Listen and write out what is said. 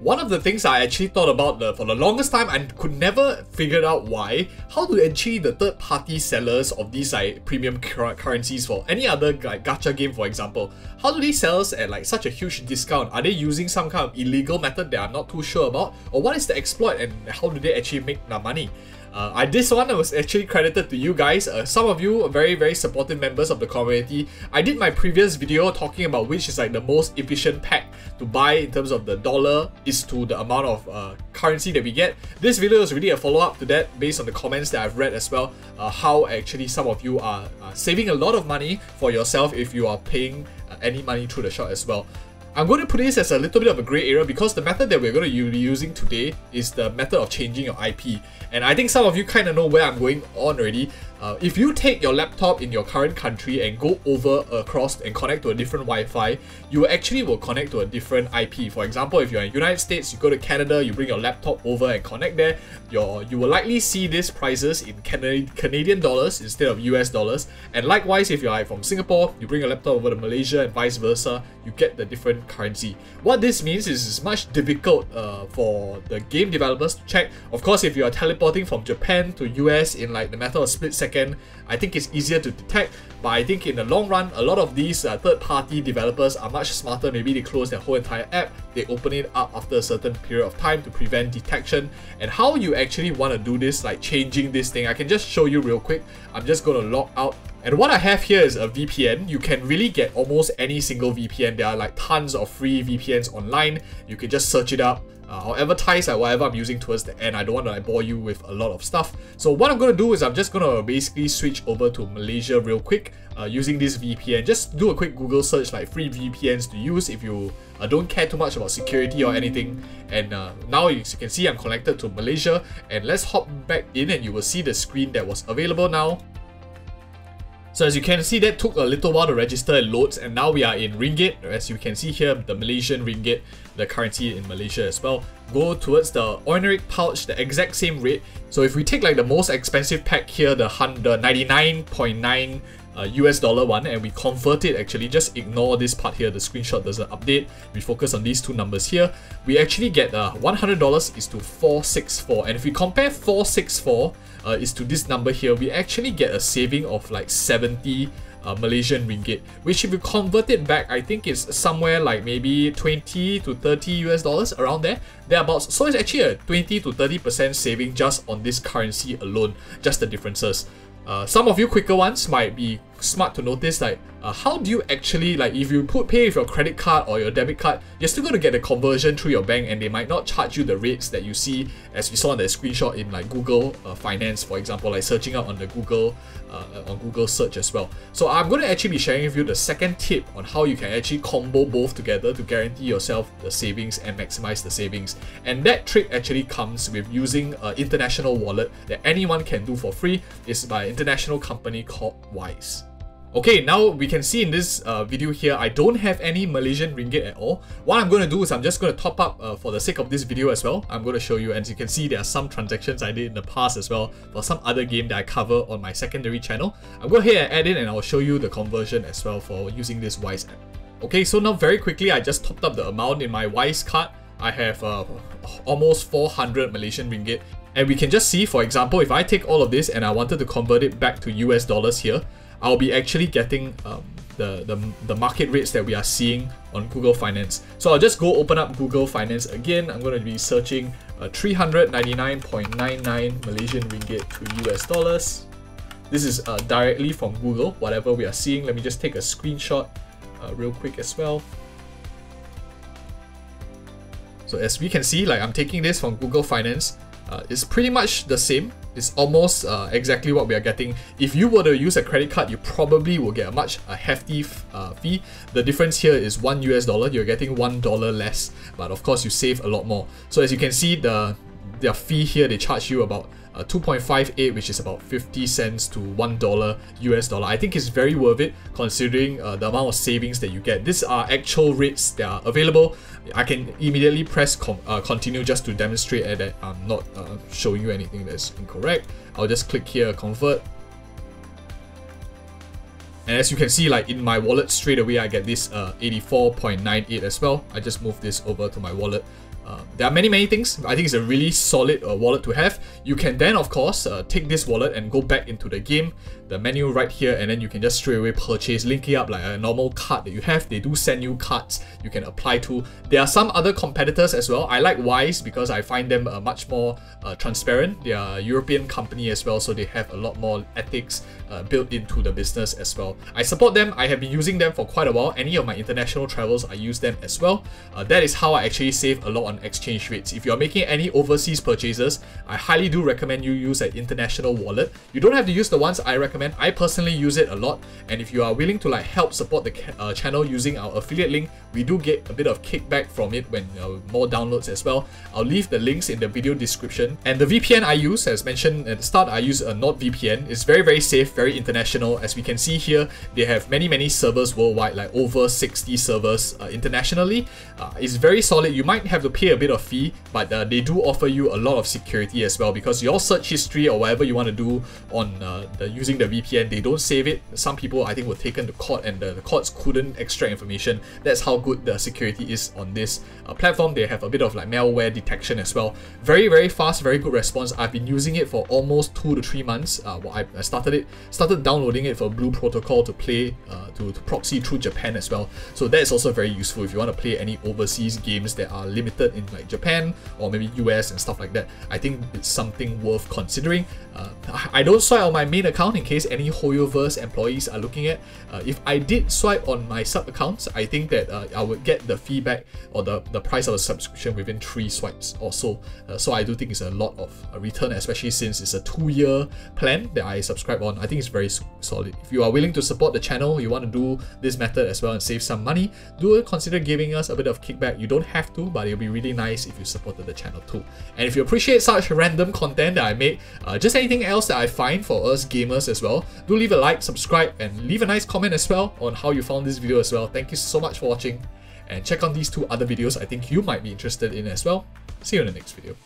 one of the things I actually thought about for the longest time and could never figure out why, how do actually the third party sellers of these like premium currencies for any other like gacha game for example, how do they sell us at like such a huge discount? Are they using some kind of illegal method that I'm not too sure about? Or what is the exploit and how do they actually make their money? Uh, I this one was actually credited to you guys. Uh, some of you very very supportive members of the community. I did my previous video talking about which is like the most efficient pack to buy in terms of the dollar is to the amount of uh, currency that we get. This video is really a follow up to that based on the comments that I've read as well. Uh, how actually some of you are saving a lot of money for yourself if you are paying uh, any money through the shop as well. I'm going to put this as a little bit of a grey area because the method that we're going to be using today is the method of changing your IP. And I think some of you kind of know where I'm going on already. Uh, if you take your laptop in your current country and go over across and connect to a different Wi-Fi, you actually will connect to a different IP. For example, if you're in the United States, you go to Canada, you bring your laptop over and connect there, your you will likely see these prices in Canadian dollars instead of US dollars. And likewise, if you're from Singapore, you bring your laptop over to Malaysia and vice versa, you get the different currency. What this means is it's much difficult uh, for the game developers to check. Of course, if you are teleporting from Japan to US in like the matter of split second, I think it's easier to detect. But I think in the long run, a lot of these uh, third-party developers are much smarter. Maybe they close their whole entire app, they open it up after a certain period of time to prevent detection. And how you actually want to do this, like changing this thing, I can just show you real quick. I'm just going to log out and what I have here is a VPN. You can really get almost any single VPN. There are like tons of free VPNs online. You can just search it up. Uh, I'll advertise like whatever I'm using towards the end. I don't want to like, bore you with a lot of stuff. So what I'm going to do is I'm just going to basically switch over to Malaysia real quick uh, using this VPN. Just do a quick Google search like free VPNs to use if you uh, don't care too much about security or anything. And uh, now you can see I'm connected to Malaysia and let's hop back in and you will see the screen that was available now. So as you can see that took a little while to register and loads and now we are in Ringgit. As you can see here, the Malaysian Ringgit, the currency in Malaysia as well. Go towards the Oneiric pouch, the exact same rate. So if we take like the most expensive pack here, the 99.9 uh, US dollar one and we convert it actually, just ignore this part here, the screenshot doesn't update. We focus on these two numbers here. We actually get uh, $100 is to 464 and if we compare 464 uh, is to this number here, we actually get a saving of like 70 uh, Malaysian ringgit, which if you convert it back, I think it's somewhere like maybe 20 to 30 US dollars around there, thereabouts. So it's actually a 20 to 30% saving just on this currency alone, just the differences. Uh, some of you quicker ones might be smart to notice like uh, how do you actually like if you put pay with your credit card or your debit card you're still going to get a conversion through your bank and they might not charge you the rates that you see as we saw in the screenshot in like google uh, finance for example like searching out on the google uh, on google search as well. So i'm going to actually be sharing with you the second tip on how you can actually combo both together to guarantee yourself the savings and maximize the savings. And that trick actually comes with using an international wallet that anyone can do for free. Is by an international company called wise Okay, now we can see in this uh, video here, I don't have any Malaysian ringgit at all. What I'm going to do is I'm just going to top up uh, for the sake of this video as well. I'm going to show you, and you can see, there are some transactions I did in the past as well for some other game that I cover on my secondary channel. I'm going to hit and add in and I'll show you the conversion as well for using this Wise app. Okay, so now very quickly, I just topped up the amount in my Wise card. I have uh, almost 400 Malaysian ringgit. And we can just see, for example, if I take all of this and I wanted to convert it back to US dollars here, I'll be actually getting um, the, the, the market rates that we are seeing on Google Finance. So I'll just go open up Google Finance again. I'm going to be searching uh, 399.99 Malaysian ringgit to US dollars. This is uh, directly from Google, whatever we are seeing. Let me just take a screenshot uh, real quick as well. So as we can see, like I'm taking this from Google Finance. Uh, it's pretty much the same It's almost uh, exactly what we are getting. If you were to use a credit card, you probably will get a much a hefty uh, fee. The difference here is one US dollar. You're getting one dollar less, but of course you save a lot more. So as you can see, the their fee here they charge you about uh, 2.58 which is about 50 cents to one dollar US dollar. I think it's very worth it considering uh, the amount of savings that you get. These are actual rates that are available. I can immediately press uh, continue just to demonstrate that I'm not uh, showing you anything that's incorrect. I'll just click here convert. And as you can see, like in my wallet straight away, I get this uh, 84.98 as well. I just move this over to my wallet Uh, there are many many things. I think it's a really solid uh, wallet to have. You can then of course uh, take this wallet and go back into the game, the menu right here, and then you can just straight away purchase, link it up like a normal card that you have. They do send you cards you can apply to. There are some other competitors as well. I like Wise because I find them uh, much more uh, transparent. They are a European company as well, so they have a lot more ethics built into the business as well. I support them. I have been using them for quite a while. Any of my international travels, I use them as well. That is how I actually save a lot on exchange rates. If you're making any overseas purchases, I highly do recommend you use an international wallet. You don't have to use the ones I recommend. I personally use it a lot. And if you are willing to like help support the uh, channel using our affiliate link, we do get a bit of kickback from it when uh, more downloads as well. I'll leave the links in the video description. And the VPN I use, as mentioned at the start, I use a NordVPN. It's very, very safe, very international. As we can see here, they have many, many servers worldwide, like over 60 servers uh, internationally. Uh, it's very solid. You might have to pay a bit of fee, but uh, they do offer you a lot of security as well because your search history or whatever you want to do on uh, the, using the VPN, they don't save it. Some people, I think, were taken to court and the, the courts couldn't extract information. That's how good the security is on this uh, platform. They have a bit of like malware detection as well. Very, very fast, very good response. I've been using it for almost two to three months. Uh, well, I, I started it, started downloading it for Blue Protocol to play, uh, to, to proxy through Japan as well. So that is also very useful if you want to play any overseas games that are limited in like Japan or maybe US and stuff like that. I think it's something worth considering. Uh, I don't swipe on my main account in case any Hoyoverse employees are looking at. Uh, if I did swipe on my sub accounts, I think that uh, I would get the feedback or the, the price of the subscription within three swipes or so. Uh, so I do think it's a lot of return, especially since it's a two-year plan that I subscribe on. I think it's very solid. If you are willing to support the channel, you want to do this method as well and save some money, do consider giving us a bit of kickback. You don't have to, but it'll be really nice if you supported the channel too. And if you appreciate such random content that I make, uh, just anything else that I find for us gamers as well, do leave a like, subscribe, and leave a nice comment as well on how you found this video as well. Thank you so much for watching and check out these two other videos I think you might be interested in as well. See you in the next video.